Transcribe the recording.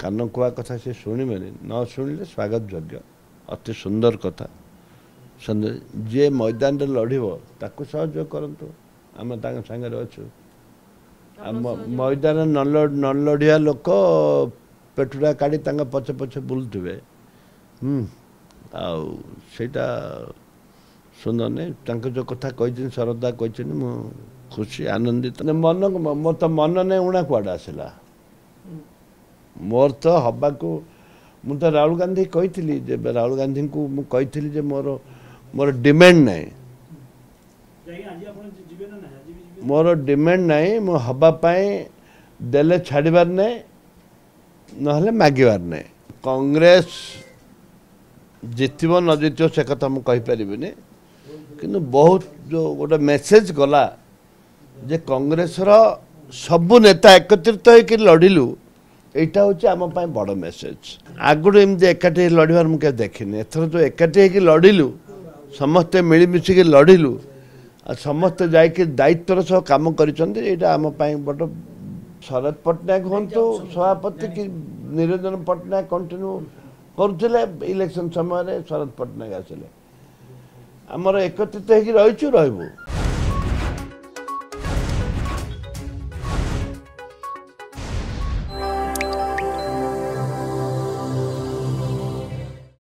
କାନ କୁହା କଥା ସେ ଶୁଣିବେନି ନ ଶୁଣିଲେ ସ୍ୱାଗତ ଯୋଗ୍ୟ ଅତି ସୁନ୍ଦର କଥା ଯିଏ ମଇଦାନରେ ଲଢ଼ିବ ତାକୁ ସହଯୋଗ କରନ୍ତୁ ଆମେ ତାଙ୍କ ସାଙ୍ଗରେ ଅଛୁ ମଇଦାନରେ ନ ନ ଲଢ଼ିବା ଲୋକ ପେଟୁରା କାଢ଼ି ତାଙ୍କ ପଛେ ପଛେ ବୁଲୁଥିବେ। ଆଉ ସେଇଟା ସୁନ୍ଦର ନାହିଁ ତାଙ୍କ ଯେଉଁ କଥା କହିଛନ୍ତି ଶରଦା କହିଛନ୍ତି ମୁଁ ଖୁସି ଆନନ୍ଦିତ। ମନ ମୋର ତ ମନ ନାହିଁ ଉଣା କୁଆଡ଼େ ଆସିଲା? ମୋର ତ ହବାକୁ ମୁଁ ତ ରାହୁଲ ଗାନ୍ଧୀ କହିଥିଲି ଯେ ରାହୁଲ ଗାନ୍ଧୀଙ୍କୁ ମୁଁ କହିଥିଲି ଯେ ମୋର ମୋର ଡିମାଣ୍ଡ ନାହିଁ। ମୋର ଡିମାଣ୍ଡ ନାହିଁ ମୁଁ ହେବା ପାଇଁ ଦେଲେ ଛାଡ଼ିବାର ନାହିଁ ନହେଲେ ମାଗିବାର ନାହିଁ। କଂଗ୍ରେସ ଜିତିବ ନ ଜିତିବ ସେ କଥା ମୁଁ କହିପାରିବିନି। କିନ୍ତୁ ବହୁତ ଯେଉଁ ଗୋଟେ ମେସେଜ ଗଲା ଯେ କଂଗ୍ରେସର ସବୁ ନେତା ଏକତ୍ରିତ ହେଇକି ଲଢ଼ିଲୁ ଏଇଟା ହେଉଛି ଆମ ପାଇଁ ବଡ଼ ମେସେଜ ଆଗରୁ ଏମିତି ଏକାଠି ହେଇ ଲଢ଼ିବାର ମୁଁ କେବେ ଦେଖିନି। ଏଥର ଯେଉଁ ଏକାଠି ହେଇକି ଲଢ଼ିଲୁ ସମସ୍ତେ ମିଳିମିଶିକି ଲଢ଼ିଲୁ ଆଉ ସମସ୍ତେ ଯାଇକି ଦାୟିତ୍ୱର ସହ କାମ କରିଛନ୍ତି ଏଇଟା ଆମ ପାଇଁ ବଡ଼ ଶରଦ ପଟ୍ଟନାୟକ ହୁଅନ୍ତୁ ସଭାପତି କି ନିରଞ୍ଜନ ପଟ୍ଟନାୟକ କଣ୍ଟିନ୍ୟୁ କରୁଥିଲେ ଇଲେକ୍ସନ ସମୟରେ ଶରଦ ପଟ୍ଟନାୟକ ଆସିଲେ। ଆମର ଏକତ୍ରିତ ହେଇକି ରହିଛୁ ରହିବୁ।